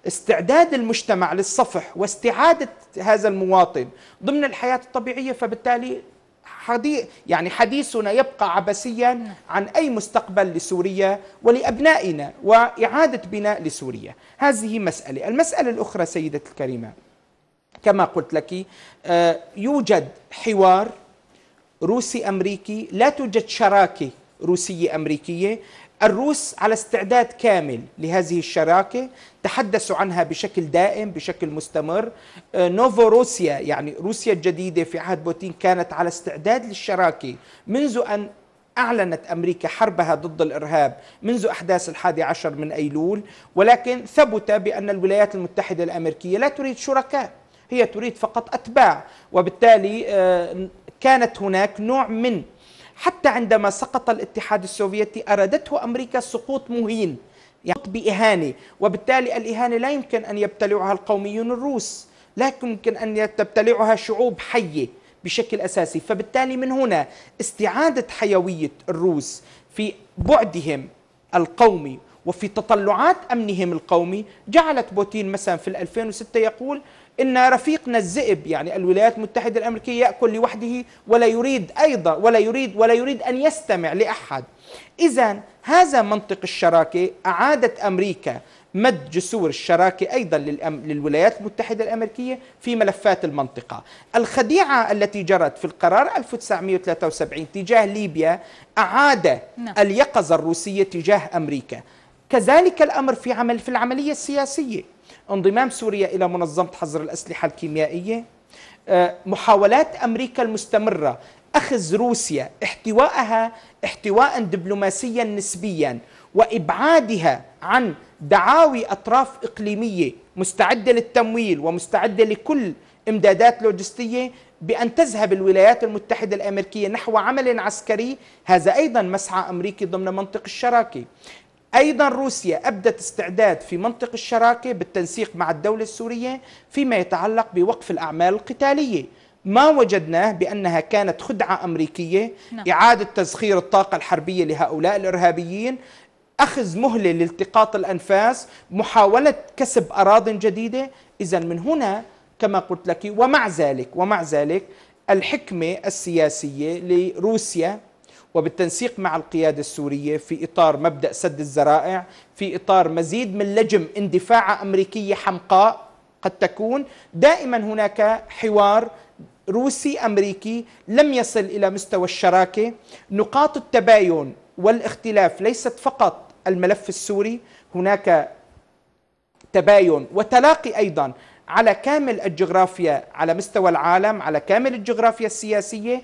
Speaker 2: استعداد المجتمع للصفح واستعادة هذا المواطن ضمن الحياة الطبيعية فبالتالي حديث يعني حديثنا يبقى عبثيا عن أي مستقبل لسوريا ولأبنائنا وإعادة بناء لسوريا. هذه مسألة. المسألة الأخرى سيدتي الكريمة كما قلت لك آه، يوجد حوار روسي أمريكي لا توجد شراكة روسية أمريكية الروس على استعداد كامل لهذه الشراكة تحدثوا عنها بشكل دائم بشكل مستمر. آه، نوفو روسيا يعني روسيا الجديدة في عهد بوتين كانت على استعداد للشراكة. منذ أن أعلنت أمريكا حربها ضد الإرهاب منذ أحداث الحادي عشر من أيلول ولكن ثبت بأن الولايات المتحدة الأمريكية لا تريد شركاء هي تريد فقط أتباع. وبالتالي آه، كانت هناك نوع من حتى عندما سقط الاتحاد السوفيتي أرادته أمريكا سقوط مهين يقط بإهانة وبالتالي الإهانة لا يمكن أن يبتلعها القوميون الروس لا يمكن أن تبتلعها شعوب حية بشكل أساسي. فبالتالي من هنا استعادة حيوية الروس في بعدهم القومي وفي تطلعات أمنهم القومي. جعلت بوتين مثلا في 2006 يقول إن رفيقنا الذئب يعني الولايات المتحدة الأمريكية يأكل لوحده ولا يريد أيضا ولا يريد ولا يريد أن يستمع لأحد. إذا هذا منطق الشراكة أعادت أمريكا مد جسور الشراكة أيضا للولايات المتحدة الأمريكية في ملفات المنطقة. الخديعة التي جرت في القرار 1973 تجاه ليبيا أعاد نعم. اليقظة الروسية تجاه أمريكا. كذلك الأمر في عمل في العملية السياسية. انضمام سوريا إلى منظمة حظر الأسلحة الكيميائية. آه، محاولات أمريكا المستمرة أخذ روسيا احتوائها احتواء دبلوماسيا نسبيا وإبعادها عن دعاوي أطراف إقليمية مستعدة للتمويل ومستعدة لكل إمدادات لوجستية بأن تذهب الولايات المتحدة الأمريكية نحو عمل عسكري. هذا أيضا مسعى أمريكي ضمن منطق الشراكة. أيضا روسيا أبدت استعداد في منطق الشراكة بالتنسيق مع الدولة السورية فيما يتعلق بوقف الأعمال القتالية ما وجدناه بأنها كانت خدعة أمريكية نعم. إعادة تسخير الطاقة الحربية لهؤلاء الإرهابيين أخذ مهلة لالتقاط الأنفاس محاولة كسب اراض جديدة اذا من هنا كما قلت لك ومع ذلك ومع ذلك الحكمة السياسية لروسيا وبالتنسيق مع القيادة السورية في إطار مبدأ سد الذرائع في إطار مزيد من لجم اندفاع أمريكية حمقاء قد تكون. دائما هناك حوار روسي أمريكي لم يصل إلى مستوى الشراكة. نقاط التباين والاختلاف ليست فقط الملف السوري هناك تباين وتلاقي أيضا على كامل الجغرافيا على مستوى العالم على كامل الجغرافيا السياسية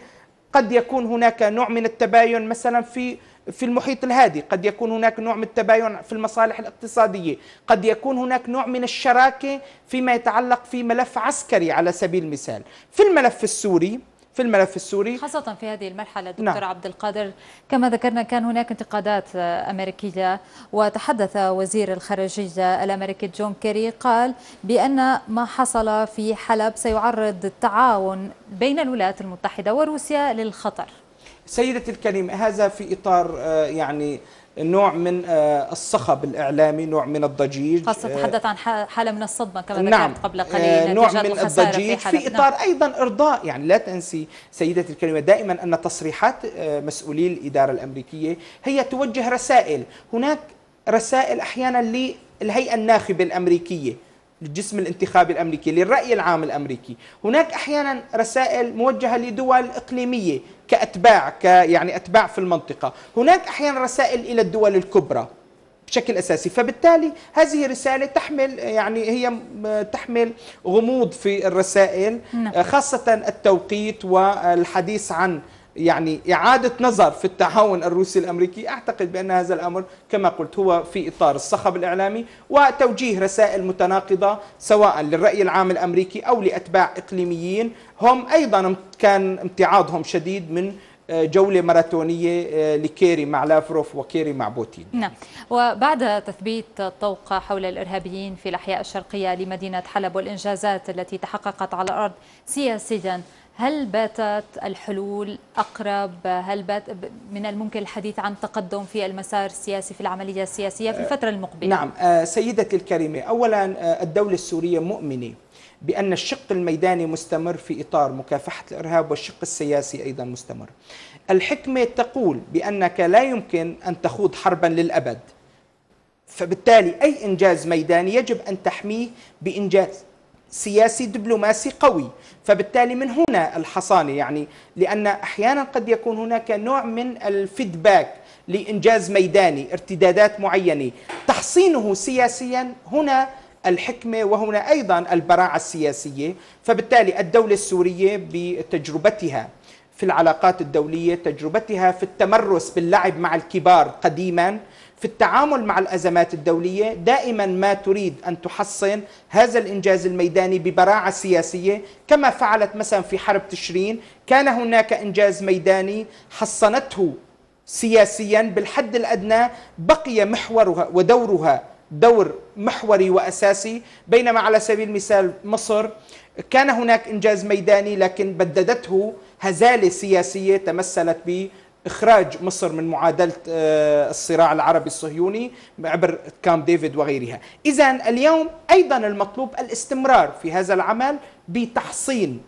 Speaker 2: قد يكون هناك نوع من التباين مثلا في في المحيط الهادي قد يكون هناك نوع من التباين في المصالح الاقتصادية قد يكون هناك نوع من الشراكة فيما يتعلق في ملف عسكري على سبيل المثال. في الملف السوري في الملف السوري.
Speaker 1: خاصة في هذه المرحلة دكتور نعم. عبد القادر. كما ذكرنا كان هناك انتقادات أمريكية وتحدث وزير الخارجية الأمريكي جون كيري قال بأن ما حصل في حلب سيعرض التعاون بين الولايات المتحدة وروسيا للخطر.
Speaker 2: سيدتي الكريمة هذا في إطار آه، يعني نوع من آه، الصخب الإعلامي نوع من الضجيج
Speaker 1: خاصة آه، تحدث عن حالة من الصدمة كما نعم ذكرت قبل قليل
Speaker 2: نوع من الضجيج في, في إطار نعم. أيضا إرضاء. يعني لا تنسي سيدتي الكريمة دائما أن تصريحات مسؤولي الإدارة الأمريكية هي توجه رسائل. هناك رسائل أحيانا للهيئة الناخبة الأمريكية. للجسم الانتخابي الأمريكي للرأي العام الأمريكي. هناك أحيانا رسائل موجهة لدول إقليمية كأتباع ك يعني أتباع في المنطقة. هناك أحيانا رسائل إلى الدول الكبرى بشكل أساسي. فبالتالي هذه رسالة تحمل يعني هي تحمل غموض في الرسائل نعم. خاصة التوقيت والحديث عن يعني إعادة نظر في التعاون الروسي الأمريكي أعتقد بأن هذا الأمر كما قلت هو في إطار الصخب الإعلامي وتوجيه رسائل متناقضة سواء للرأي العام الأمريكي أو لأتباع إقليميين. هم أيضا كان امتعاضهم شديد من آه، جولة ماراثونية آه، لكيري مع لافروف وكيري مع بوتين
Speaker 1: نعم. وبعد تثبيت الطوق حول الإرهابيين في الأحياء الشرقية لمدينة حلب والإنجازات التي تحققت على الأرض سياسيا هل باتت الحلول أقرب؟ هل بات من الممكن الحديث عن تقدم في المسار السياسي في العملية السياسية في الفترة المقبلة؟
Speaker 2: نعم آه، سيدتي الكريمة أولا آه، الدولة السورية مؤمنة بأن الشق الميداني مستمر في إطار مكافحة الإرهاب والشق السياسي أيضا مستمر. الحكمة تقول بأنك لا يمكن أن تخوض حربا للأبد فبالتالي أي إنجاز ميداني يجب أن تحميه بإنجاز سياسي دبلوماسي قوي. فبالتالي من هنا الحصانة؟ يعني لأن أحيانا قد يكون هناك نوع من الفيدباك لإنجاز ميداني ارتدادات معينة. تحصينه سياسيا هنا الحكمة وهنا أيضا البراعة السياسية. فبالتالي الدولة السورية بتجربتها في العلاقات الدولية تجربتها في التمرس باللعب مع الكبار قديما. في التعامل مع الأزمات الدولية دائما ما تريد أن تحصن هذا الإنجاز الميداني ببراعة سياسية. كما فعلت مثلا في حرب تشرين كان هناك إنجاز ميداني حصنته سياسيا بالحد الأدنى. بقي محورها ودورها دور محوري وأساسي. بينما على سبيل المثال مصر كان هناك إنجاز ميداني لكن بددته هزالة سياسية تمثلت ب إخراج مصر من معادلة آه، الصراع العربي الصهيوني عبر كامب ديفيد وغيرها. إذا اليوم أيضا المطلوب الاستمرار في هذا العمل بتحصين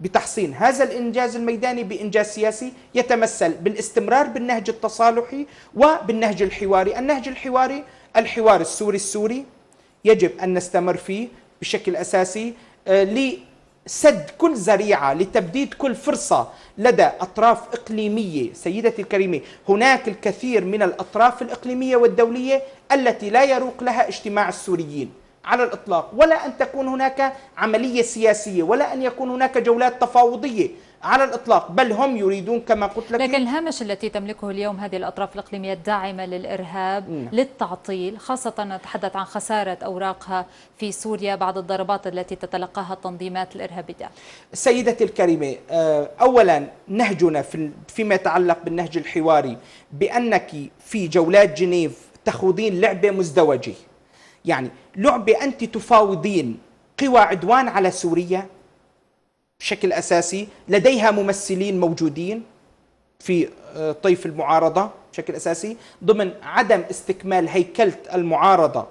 Speaker 2: بتحصين هذا الإنجاز الميداني بإنجاز سياسي يتمثل بالاستمرار بالنهج التصالحي وبالنهج الحواري. النهج الحواري الحوار السوري السوري يجب أن نستمر فيه بشكل أساسي آه، سد كل ذريعة لتبديد كل فرصة لدى أطراف إقليمية. سيدتي الكريمة هناك الكثير من الأطراف الإقليمية والدولية التي لا يروق لها اجتماع السوريين على الإطلاق ولا أن تكون هناك عملية سياسية ولا أن يكون هناك جولات تفاوضية. على الإطلاق بل هم يريدون كما قلت لك
Speaker 1: لكن الهامش التي تملكه اليوم هذه الأطراف الإقليمية الداعمة للإرهاب م. للتعطيل خاصة نتحدث عن خسارة أوراقها في سوريا بعد الضربات التي تتلقاها التنظيمات الإرهابية
Speaker 2: سيدتي الكريمة آه، أولا نهجنا فيما يتعلق بالنهج الحواري بأنك في جولات جنيف تخوضين لعبة مزدوجة يعني لعبة أنت تفاوضين قوى عدوان على سوريا بشكل أساسي. لديها ممثلين موجودين في آه، طيف المعارضة بشكل أساسي. ضمن عدم استكمال هيكلة المعارضة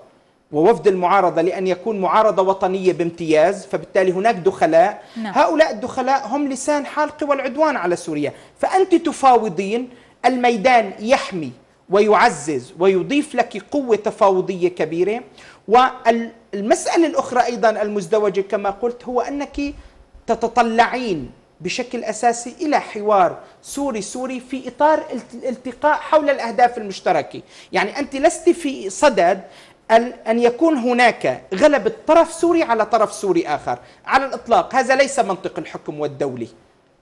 Speaker 2: ووفد المعارضة لأن يكون معارضة وطنية بامتياز فبالتالي هناك دخلاء. نعم. هؤلاء الدخلاء هم لسان حال قوى العدوان على سوريا. فأنت تفاوضين الميدان يحمي ويعزز ويضيف لك قوة تفاوضية كبيرة. والمسألة الأخرى أيضا المزدوجة كما قلت هو أنك تتطلعين بشكل أساسي إلى حوار سوري سوري في إطار الالتقاء حول الأهداف المشتركة، يعني أنت لست في صدد أن يكون هناك غلبه طرف سوري على طرف سوري آخر، على الإطلاق هذا ليس منطق الحكم والدولي.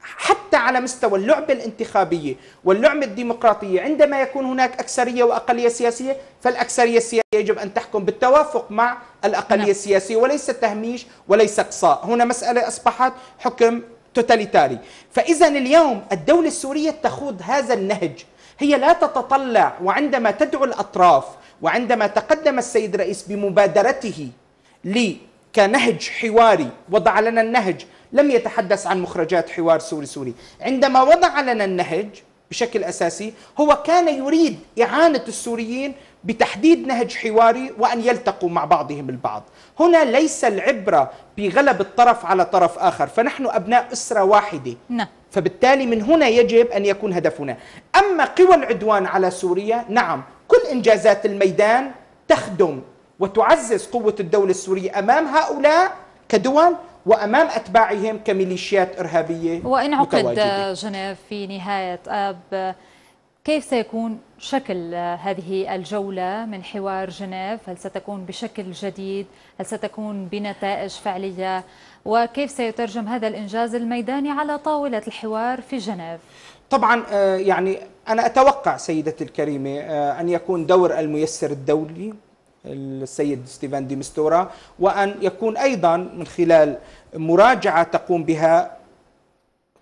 Speaker 2: حتى على مستوى اللعبة الانتخابية واللعبة الديمقراطية. عندما يكون هناك أكثرية وأقلية سياسية فالأكثرية السياسية يجب أن تحكم بالتوافق مع الأقلية نعم. السياسية وليس تهميش وليس إقصاء. هنا مسألة أصبحت حكم توتاليتاري. فإذا اليوم الدولة السورية تخوض هذا النهج. هي لا تتطلع وعندما تدعو الأطراف وعندما تقدم السيد الرئيس بمبادرته لي كنهج حواري وضع لنا النهج لم يتحدث عن مخرجات حوار سوري سوري. عندما وضع لنا النهج بشكل أساسي هو كان يريد إعانة السوريين بتحديد نهج حواري وأن يلتقوا مع بعضهم البعض. هنا ليس العبرة بغلب الطرف على طرف آخر فنحن أبناء أسرة واحدة. نعم. فبالتالي من هنا يجب أن يكون هدفنا. أما قوى العدوان على سوريا نعم كل إنجازات الميدان تخدم وتعزز قوة الدولة السورية أمام هؤلاء كدول وأمام أتباعهم كميليشيات إرهابية
Speaker 1: وإن عقد جنيف في نهاية آب كيف سيكون شكل هذه الجولة من حوار جنيف؟ هل ستكون بشكل جديد؟ هل ستكون بنتائج فعلية؟ وكيف سيترجم هذا الإنجاز الميداني على طاولة الحوار في جنيف؟
Speaker 2: طبعا آه، يعني أنا أتوقع سيدتي الكريمة آه، أن يكون دور الميسر الدولي السيد ستيفان دي مستورا وأن يكون أيضا من خلال مراجعة تقوم بها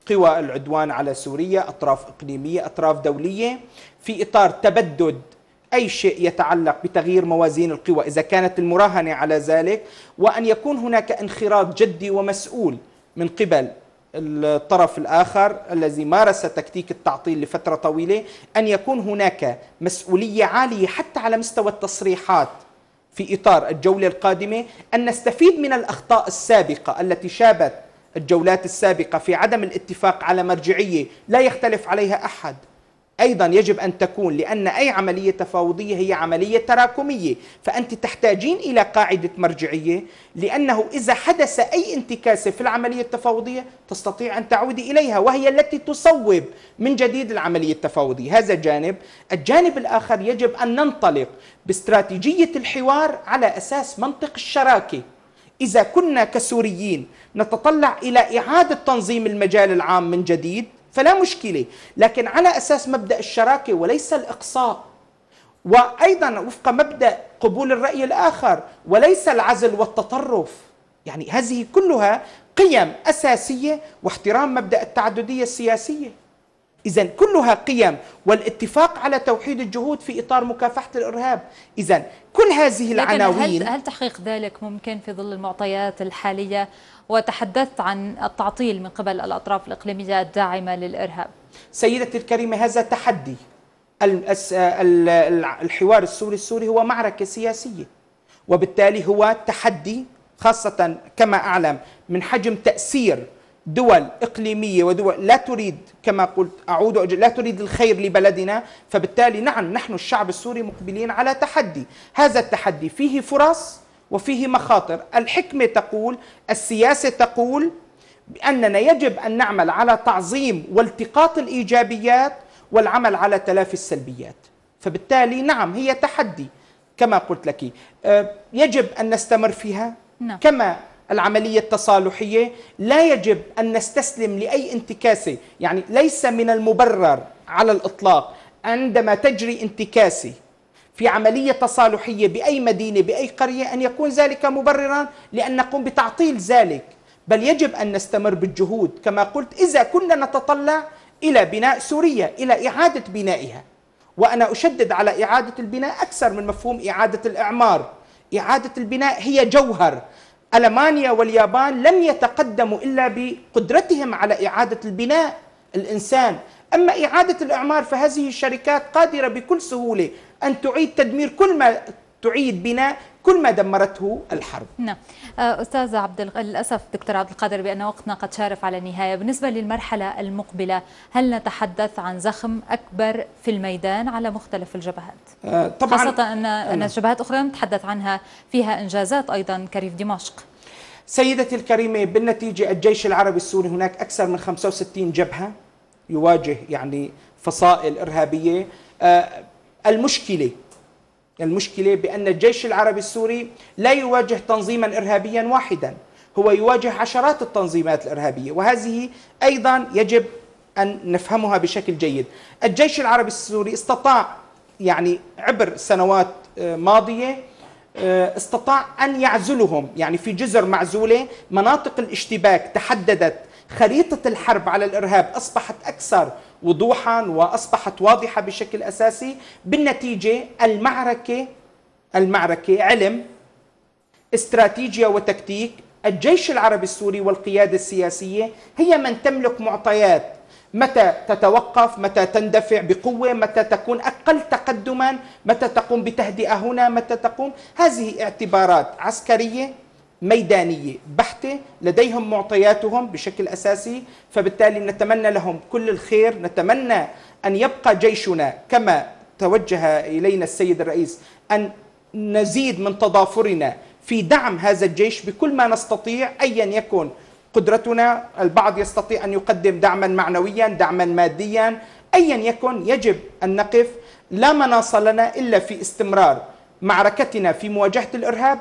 Speaker 2: قوى العدوان على سوريا أطراف إقليمية أطراف دولية في إطار تبدد أي شيء يتعلق بتغيير موازين القوى. إذا كانت المراهنة على ذلك وأن يكون هناك انخراط جدي ومسؤول من قبل الطرف الآخر الذي مارس تكتيك التعطيل لفترة طويلة أن يكون هناك مسؤولية عالية حتى على مستوى التصريحات في إطار الجولة القادمة أن نستفيد من الأخطاء السابقة التي شابت الجولات السابقة في عدم الاتفاق على مرجعية لا يختلف عليها أحد. أيضا يجب أن تكون لأن أي عملية تفاوضية هي عملية تراكمية، فأنت تحتاجين إلى قاعدة مرجعية لأنه إذا حدث أي انتكاسة في العملية التفاوضية تستطيع أن تعودي إليها وهي التي تصوب من جديد العملية التفاوضية، هذا جانب، الجانب الآخر يجب أن ننطلق باستراتيجية الحوار على أساس منطق الشراكة. إذا كنا كسوريين نتطلع إلى إعادة تنظيم المجال العام من جديد فلا مشكلة. لكن على أساس مبدأ الشراكة وليس الإقصاء وأيضا وفق مبدأ قبول الرأي الآخر وليس العزل والتطرف. يعني هذه كلها قيم أساسية واحترام مبدأ التعددية السياسية. إذا كلها قيم والاتفاق على توحيد الجهود في إطار مكافحة الإرهاب. إذا كل هذه العناوين
Speaker 1: هل, هل تحقيق ذلك ممكن في ظل المعطيات الحالية؟ وتحدثت عن التعطيل من قبل الأطراف الإقليمية الداعمة للإرهاب.
Speaker 2: سيدتي الكريمة هذا تحدي. الحوار السوري السوري هو معركة سياسية وبالتالي هو تحدي خاصة كما أعلم من حجم تأثير دول إقليمية ودول لا تريد كما قلت أعود لا تريد الخير لبلدنا. فبالتالي نعم نحن الشعب السوري مقبلين على تحدي. هذا التحدي فيه فرص وفيه مخاطر. الحكمة تقول السياسة تقول بأننا يجب أن نعمل على تعظيم والتقاط الإيجابيات والعمل على تلافي السلبيات. فبالتالي نعم هي تحدي كما قلت لك. آه، يجب أن نستمر فيها نعم. كما العملية التصالحية. لا يجب أن نستسلم لأي انتكاسة. يعني ليس من المبرر على الإطلاق عندما تجري انتكاسة. في عملية تصالحية بأي مدينة بأي قرية أن يكون ذلك مبررا لأن نقوم بتعطيل ذلك. بل يجب أن نستمر بالجهود. كما قلت إذا كنا نتطلع إلى بناء سوريا إلى إعادة بنائها. وأنا أشدد على إعادة البناء أكثر من مفهوم إعادة الإعمار. إعادة البناء هي جوهر. ألمانيا واليابان لم يتقدموا إلا بقدرتهم على إعادة البناء الإنسان. أما إعادة الإعمار فهذه الشركات قادرة بكل سهولة أن تعيد تدمير كل ما تعيد بناء كل ما دمرته الحرب.
Speaker 1: نعم. آه، أستاذ عبد. للأسف دكتور عبد القادر بأن وقتنا قد شارف على النهاية. بالنسبة للمرحلة المقبلة هل نتحدث عن زخم أكبر في الميدان على مختلف الجبهات؟
Speaker 2: آه، طبعا.
Speaker 1: خاصة أن أن جبهات أخرى نتحدث عنها فيها إنجازات أيضا كريف دمشق.
Speaker 2: سيدتي الكريمة بالنتيجة الجيش العربي السوري هناك أكثر من 65 جبهة يواجه يعني فصائل إرهابية. آه، المشكلة. المشكلة بأن الجيش العربي السوري لا يواجه تنظيما إرهابيا واحدا. هو يواجه عشرات التنظيمات الإرهابية وهذه أيضا يجب أن نفهمها بشكل جيد. الجيش العربي السوري استطاع يعني عبر سنوات آه، ماضية آه، استطاع أن يعزلهم. يعني في جزر معزولة مناطق الاشتباك تحددت خريطة الحرب على الإرهاب أصبحت أكثر وضوحا وأصبحت واضحة بشكل أساسي بالنتيجة المعركة المعركة علم استراتيجية وتكتيك الجيش العربي السوري والقيادة السياسية هي من تملك معطيات. متى تتوقف؟ متى تندفع بقوة؟ متى تكون أقل تقدما؟ متى تقوم بتهدئة هنا؟ متى تقوم؟ هذه اعتبارات عسكرية ميدانية بحتة لديهم معطياتهم بشكل أساسي فبالتالي نتمنى لهم كل الخير نتمنى أن يبقى جيشنا كما توجه إلينا السيد الرئيس أن نزيد من تضافرنا في دعم هذا الجيش بكل ما نستطيع أيا يكن قدرتنا البعض يستطيع أن يقدم دعما معنويا دعما ماديا أيا يكن يجب أن نقف. لا مناص لنا إلا في استمرار معركتنا في مواجهة الإرهاب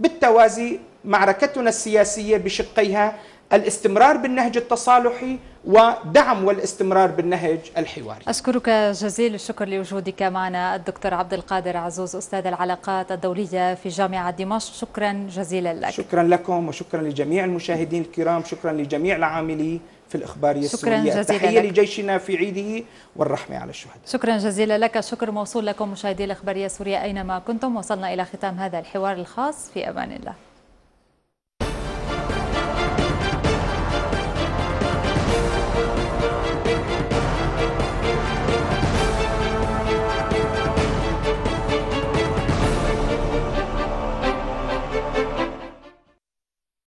Speaker 2: وبالتوازي معركتنا السياسية بشقيها الاستمرار بالنهج التصالحي ودعم والاستمرار بالنهج الحواري.
Speaker 1: أشكرك جزيل الشكر لوجودك معنا الدكتور عبد القادر عزوز أستاذ العلاقات الدولية في جامعة دمشق. شكرا جزيلا لك.
Speaker 2: شكرا لكم وشكرا لجميع المشاهدين الكرام شكرا لجميع العاملين. في الإخبارية
Speaker 1: شكرا
Speaker 2: السورية
Speaker 1: جزيلا
Speaker 2: التحية
Speaker 1: لك.
Speaker 2: لجيشنا في عيده والرحمة على الشهداء.
Speaker 1: شكرا جزيلا لك. الشكر موصول لكم مشاهدي الإخبارية السورية أينما كنتم. وصلنا إلى ختام هذا الحوار الخاص. في أمان الله.